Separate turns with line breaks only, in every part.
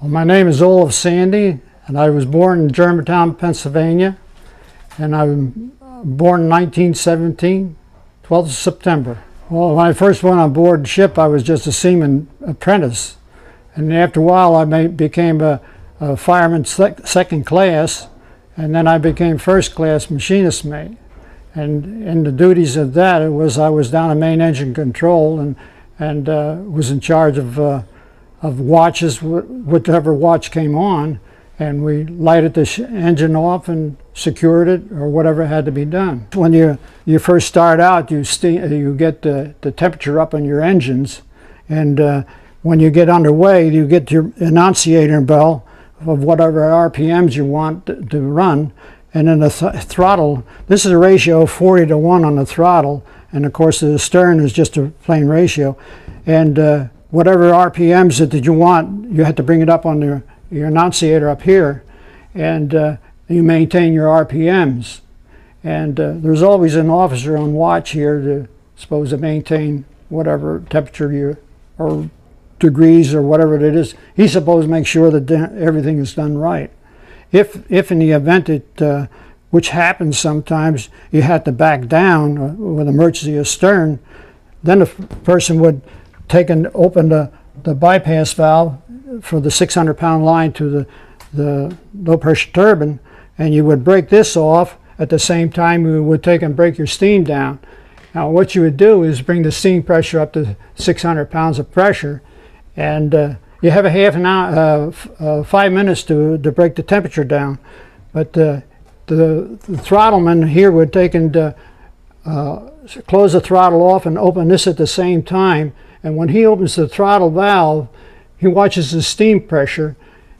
Well, my name is Olav Sande, and I was born in Germantown, Pennsylvania, and I was born in 1917, 12th of September. Well, when I first went on board ship, I was just a seaman apprentice, and after a while, I became a, a fireman sec- second class, and then I became first class machinist mate. And in the duties of that, it was I was down in main engine control and and uh, was in charge of uh, of watches, whatever watch came on, and we lighted the engine off and secured it or whatever had to be done. When you you first start out, you you get the, the temperature up on your engines, and uh, when you get underway, you get your annunciator bell of whatever RPMs you want to, to run, and then the th- throttle. This is a ratio of 40 to one on the throttle, and of course the stern is just a plain ratio, and uh, whatever RPMs that, you want, you have to bring it up on your, your annunciator up here, and uh, you maintain your RPMs. And uh, there's always an officer on watch here to supposed to maintain whatever temperature you or degrees or whatever it is. He's supposed to make sure that everything is done right. If if in the event it uh, which happens sometimes, you had to back down uh, with emergency astern, then the person would take and open the, the bypass valve for the 600 pound line to the, the low pressure turbine, and you would break this off at the same time you would take and break your steam down. Now, what you would do is bring the steam pressure up to 600 pounds of pressure, and uh, you have a half an hour, uh, uh, five minutes to, to break the temperature down. But uh, the, the throttleman here would take and uh, uh, close the throttle off and open this at the same time. And when he opens the throttle valve, he watches the steam pressure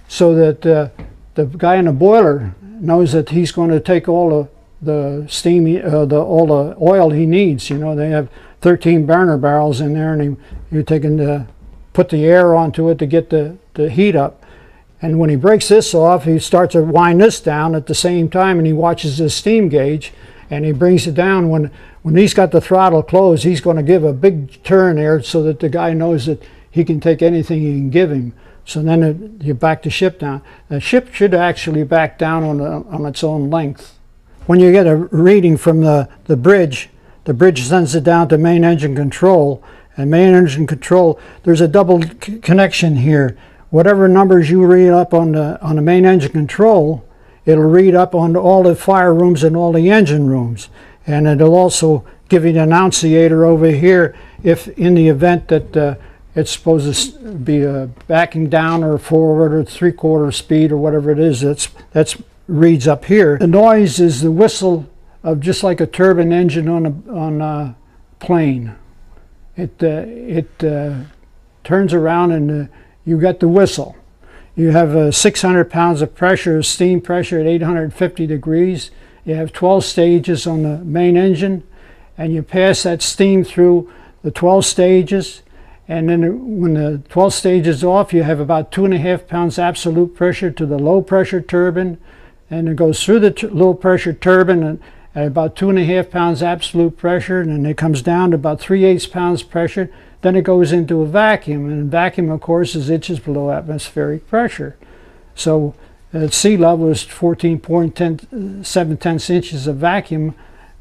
so that uh, the guy in the boiler knows that he's going to take all the the steam, uh, the all the oil he needs. You know, they have 13 burner barrels in there, and he, you're taking the put the air onto it to get the, the heat up. And when he breaks this off, he starts to wind this down at the same time, and he watches his steam gauge, and he brings it down. When when he's got the throttle closed, he's going to give a big turn there so that the guy knows that he can take anything you can give him. So then it, you back the ship down. The ship should actually back down on, on its own length. When you get a reading from the, the bridge, the bridge sends it down to main engine control. And main engine control, there's a double connection here. Whatever numbers you read up on the, on the main engine control, it'll read up on all the fire rooms and all the engine rooms. And it'll also give you an annunciator over here if in the event that uh, it's supposed to be a backing down or forward or three quarter speed or whatever it is that's that's reads up here. The noise is the whistle of just like a turbine engine on a on a plane. It uh, it uh, turns around and uh, you got the whistle you have uh, 600 pounds of pressure steam pressure at 850 degrees you have 12 stages on the main engine and you pass that steam through the 12 stages and then when the 12 stage is off, you have about two and a half pounds absolute pressure to the low pressure turbine. And it goes through the low pressure turbine and at about two and a half pounds absolute pressure. And then it comes down to about three eighths pounds pressure. Then it goes into a vacuum. And vacuum, of course, is inches below atmospheric pressure. So at sea level is 14.7 tenths inches of vacuum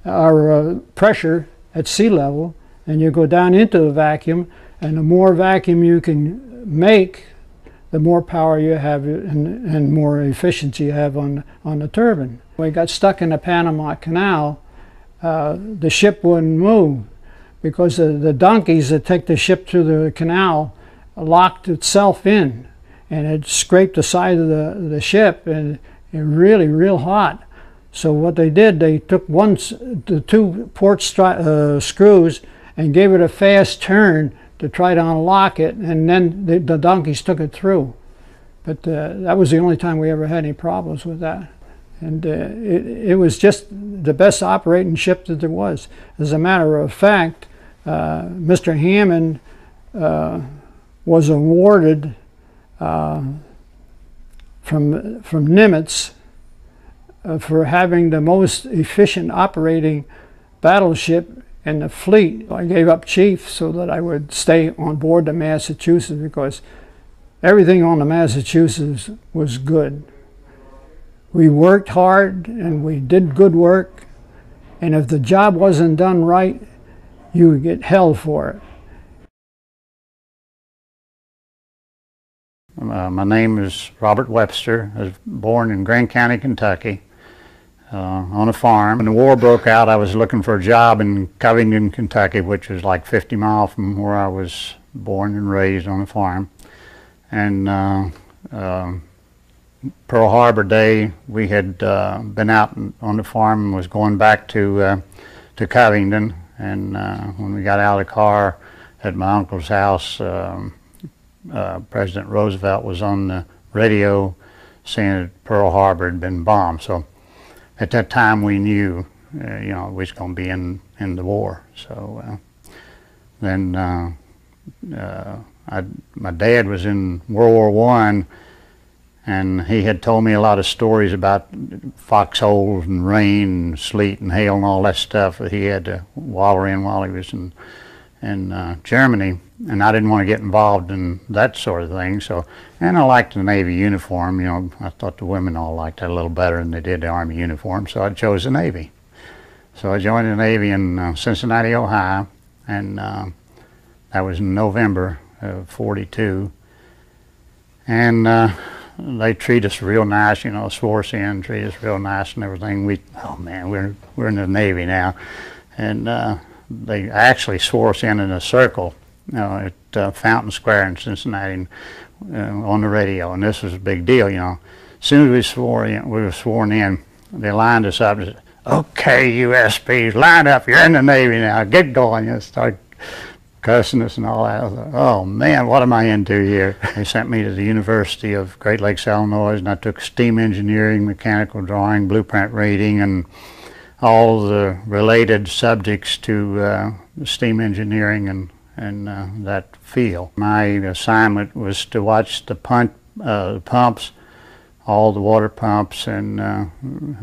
or uh, pressure at sea level. And you go down into the vacuum and the more vacuum you can make, the more power you have and, and more efficiency you have on, on the turbine. We got stuck in the Panama Canal, uh, the ship wouldn't move because the, the donkeys that take the ship through the canal locked itself in and it scraped the side of the, the ship and it really real hot. So what they did, they took one, the two port uh, screws and gave it a fast turn to try to unlock it, and then the, the donkeys took it through. But uh, that was the only time we ever had any problems with that. And uh, it, it was just the best operating ship that there was. As a matter of fact, Mr. Hammond uh, was awarded uh, from, from Nimitz uh, for having the most efficient operating battleship in the fleet. I gave up chief so that I would stay on board the Massachusetts because everything on the Massachusetts was good. We worked hard and we did good work, and if the job wasn't done right, you would get hell for it.
Uh, my name is Robert Webster. I was born in Grant County, Kentucky, uh, on a farm. When the war broke out, I was looking for a job in Covington, Kentucky, which was like 50 miles from where I was born and raised on a farm. And uh, um, Pearl Harbor Day, we had uh, been out on the farm and was going back to uh, to Covington. And uh, when we got out of the car at my uncle's house. Um, uh, President Roosevelt was on the radio saying that Pearl Harbor had been bombed. So at that time we knew, uh, you know, we was going to be in, in the war. So uh, then uh, uh, I, my dad was in World War One, and he had told me a lot of stories about foxholes and rain and sleet and hail and all that stuff that he had to waller in while he was in in uh, Germany, and I didn't want to get involved in that sort of thing. So, and I liked the Navy uniform. You know, I thought the women all liked that a little better than they did the Army uniform. So I chose the Navy. So I joined the Navy in uh, Cincinnati, Ohio, and uh, that was in November of '42. And uh, they treat us real nice, you know, us in, treat us real nice and everything. We, oh man, we're we're in the Navy now, and uh, they actually swore us in in a circle you know, at uh, Fountain Square in Cincinnati uh, on the radio, and this was a big deal. You know, as soon as we swore in, we were sworn in, they lined us up and said, "Okay, USPs, line up. You're in the Navy now. Get going." You start cussing us and all that. I thought, oh man, what am I into here? They sent me to the University of Great Lakes, Illinois, and I took steam engineering, mechanical drawing, blueprint reading, and all the related subjects to uh, steam engineering and, and uh, that field. My assignment was to watch the pump, uh, pumps, all the water pumps and uh,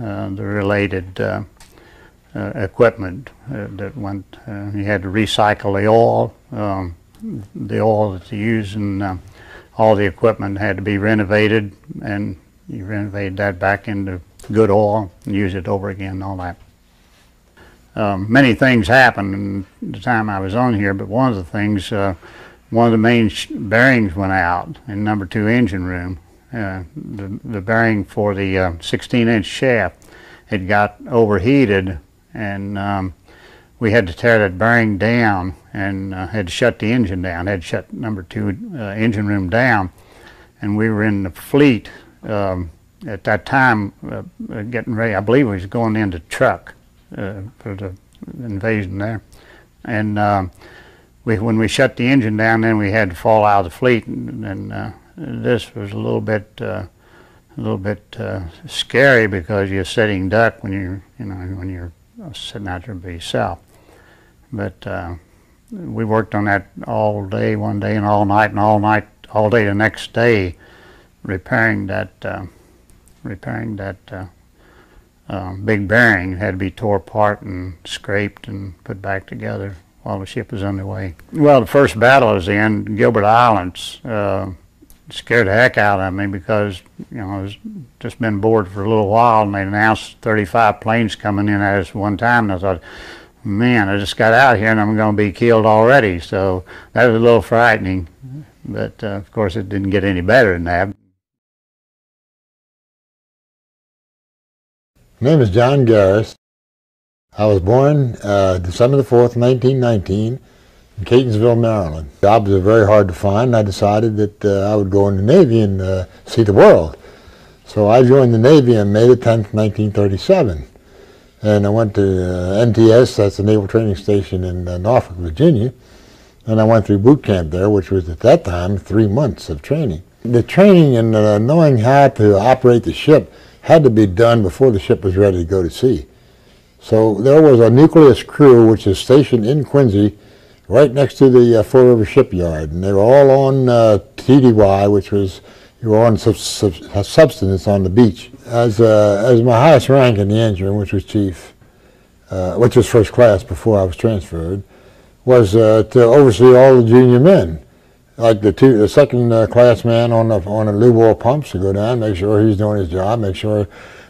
uh, the related uh, equipment that went. you had to recycle the oil, um, the oil that you use, and all the equipment had to be renovated, and you renovated that back into good oil and use it over again and all that. Um, many things happened in the time I was on here, but one of the things, uh, one of the main bearings went out in number two engine room. Uh, the, the bearing for the uh, 16 inch shaft had got overheated and um, we had to tear that bearing down and uh, had to shut the engine down, had to shut number two uh, engine room down. And we were in the fleet um, at that time uh, getting ready, I believe we was going into Truk uh, for the invasion there. And uh, we, when we shut the engine down, then we had to fall out of the fleet, and, and uh, this was a little bit a little bit scary because you're sitting duck when you're you know when you're sitting out there by yourself. But we worked on that all day one day and all night and all night all day the next day repairing that uh, repairing that uh, um, big bearing had to be tore apart and scraped and put back together while the ship was underway. Well, the first battle was in, Gilbert Islands, uh, scared the heck out of me because, you know, I was just been bored for a little while and they announced 35 planes coming in at us one time and I thought, man, I just got out here and I'm going to be killed already. So that was a little frightening. But uh, of course, it didn't get any better than that.
My name is John Garriss. I was born uh, December the 4th, 1919 in Catonsville, Maryland. Jobs are very hard to find I decided that uh, I would go in the Navy and uh, see the world. So I joined the Navy on May the 10th, 1937. And I went to uh, NTS, that's the Naval Training Station in uh, Norfolk, Virginia. And I went through boot camp there, which was at that time three months of training. The training and knowing how to operate the ship had to be done before the ship was ready to go to sea. So there was a nucleus crew which is stationed in Quincy right next to the uh, Fore River shipyard and they were all on uh, TDY which was you were on sub sub subsistence on the beach. As, uh, as my highest rank in the engine which was chief, uh, which was first class before I was transferred, was uh, to oversee all the junior men. like the two, the second uh, class man on the on the lube oil pumps to go down, make sure he's doing his job, make sure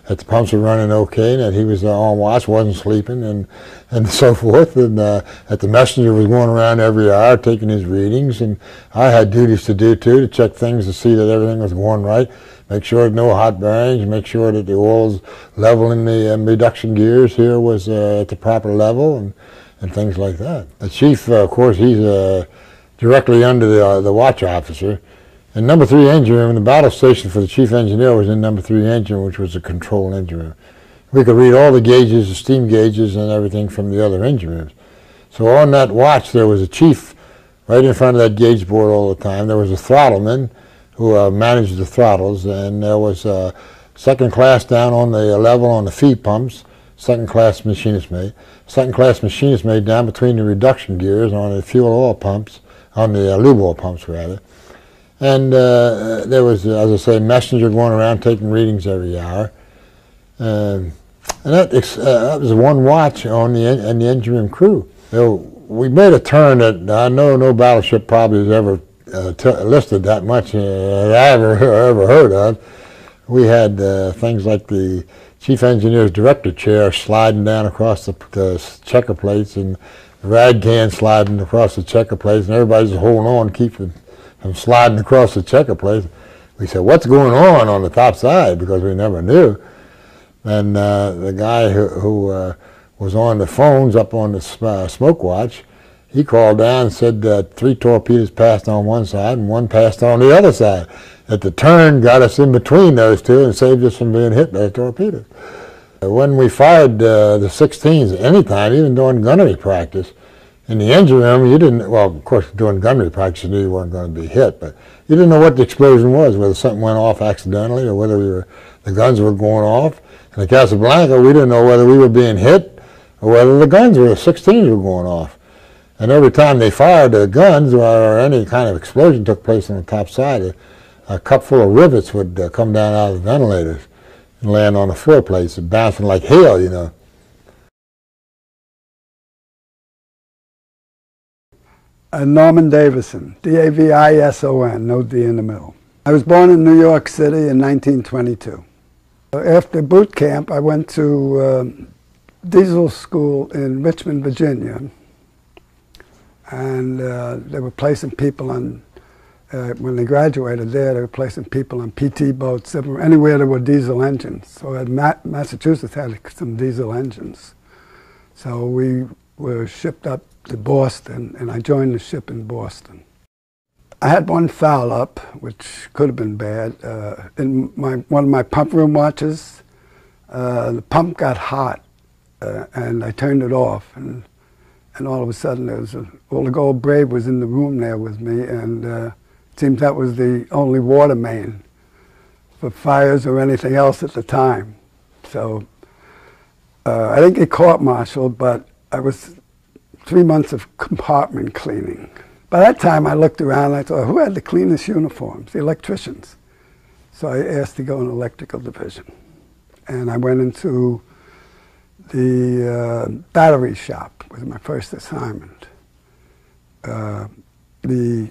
that the pumps were running okay, that he was on watch, wasn't sleeping, and and so forth, and uh, that the messenger was going around every hour taking his readings, and I had duties to do too to check things to see that everything was going right, make sure no hot bearings, make sure that the oil's level in the um, reduction gears here was uh, at the proper level, and and things like that. The chief, uh, of course, he's uh, directly under the uh, the watch officer. And number three engine room, the battle station for the chief engineer was in number three engine room, which was the control engine room. We could read all the gauges, the steam gauges, and everything from the other engine rooms. So on that watch, there was a chief right in front of that gauge board all the time. There was a throttleman who uh, managed the throttles, and there was a second class down on the level on the feed pumps, second class machinist mate, second class machinist mate down between the reduction gears on the fuel oil pumps, on the uh, lube oil pumps rather. And uh, there was, as I say, messenger going around taking readings every hour. Um, and that, uh, that was one watch on the, on the engine room crew. So we made a turn that I know no battleship probably has ever uh, listed that much uh, that I ever, ever heard of. We had uh, things like the chief engineer's director chair sliding down across the, the checker plates and the rag can sliding across the checker plates and everybody's holding on to from sliding across the checker plates. We said, what's going on on the top side? Because we never knew. And uh, the guy who, who uh, was on the phones up on the uh, smoke watch, he called down and said that three torpedoes passed on one side and one passed on the other side. That the turn got us in between those two and saved us from being hit by torpedoes. When we fired uh, the 16s, anytime, even during gunnery practice, in the engine room, you didn't, well, of course, during gunnery practice, you knew you weren't going to be hit, but you didn't know what the explosion was, whether something went off accidentally or whether we were, the guns were going off. In the Casablanca, we didn't know whether we were being hit or whether the guns were, the 16s were going off. And every time they fired the guns or any kind of explosion took place on the top side, a, a cup full of rivets would uh, come down out of the ventilators and land on the floor plates, bouncing like hail, you know.
Uh, Norman Davison, D-A-V-I-S-O-N, no D in the middle. I was born in New York City in 1922. After boot camp, I went to uh, diesel school in Richmond, Virginia. And uh, they were placing people on, uh, when they graduated there, they were placing people on PT boats anywhere there were diesel engines. So Ma Massachusetts had some diesel engines. So we were shipped up to Boston, and I joined the ship in Boston. I had one foul up, which could have been bad. Uh, in my, one of my pump room watches, uh, the pump got hot, uh, and I turned it off, and, and all of a sudden, there was a, well, the Old Brave was in the room there with me, and uh, it seems that was the only water main for fires or anything else at the time. So uh, I didn't get court-martialed, but I was three months of compartment cleaning. By that time, I looked around and I thought, who had the cleanest uniforms? The electricians. So I asked to go in electrical division. And I went into the uh, battery shop was my first assignment. Uh, the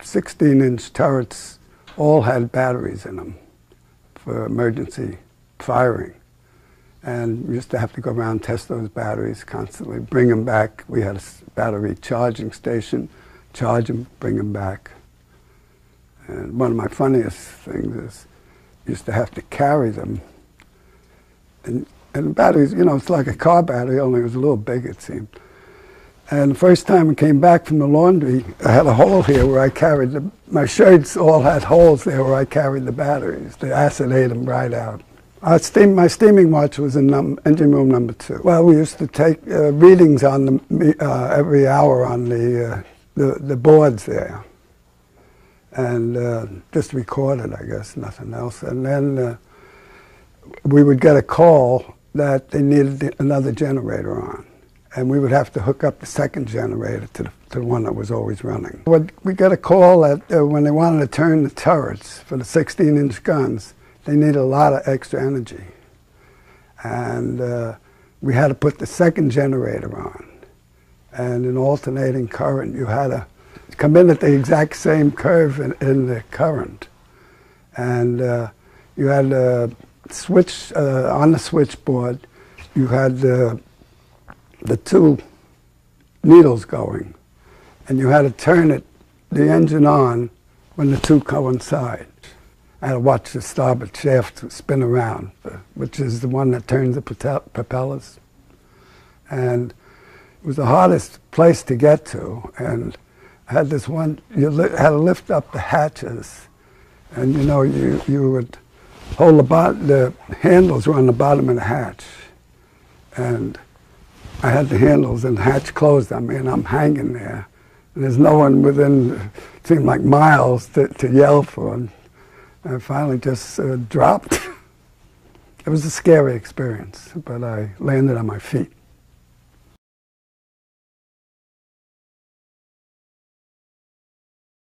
16-inch turrets all had batteries in them for emergency firing and used to have to go around test those batteries constantly, bring them back. We had a battery charging station, charge them, bring them back. And one of my funniest things is used to have to carry them. And, and batteries, you know, it's like a car battery, only it was a little big, it seemed. And the first time I came back from the laundry, I had a hole here where I carried the, my shirts all had holes there where I carried the batteries. The acid ate them right out. Uh, steam, my steaming watch was in num, engine room number two. Well, we used to take uh, readings on the, uh, every hour on the, uh, the, the, boards there. And uh, just record it, I guess, nothing else. And then uh, we would get a call that they needed another generator on. And we would have to hook up the second generator to the, to the one that was always running. We got a call that when they wanted to turn the turrets for the 16-inch guns, they need a lot of extra energy. And uh, we had to put the second generator on. And in alternating current, you had to come in at the exact same curve in, in the current. And uh, you had a switch uh, on the switchboard. You had the two needles going, and you had to turn it, the engine on, when the two coincide. I had to watch the starboard shaft spin around, which is the one that turns the propellers. And it was the hardest place to get to, and I had this one. You had to lift up the hatches, and you know you you would hold the bot- the handles were on the bottom of the hatch, and I had the handles and the hatch closed on me, and I'm hanging there. And there's no one within, it seemed like miles to, to yell for. And I finally just uh, dropped. it was a scary experience, but I landed on my feet.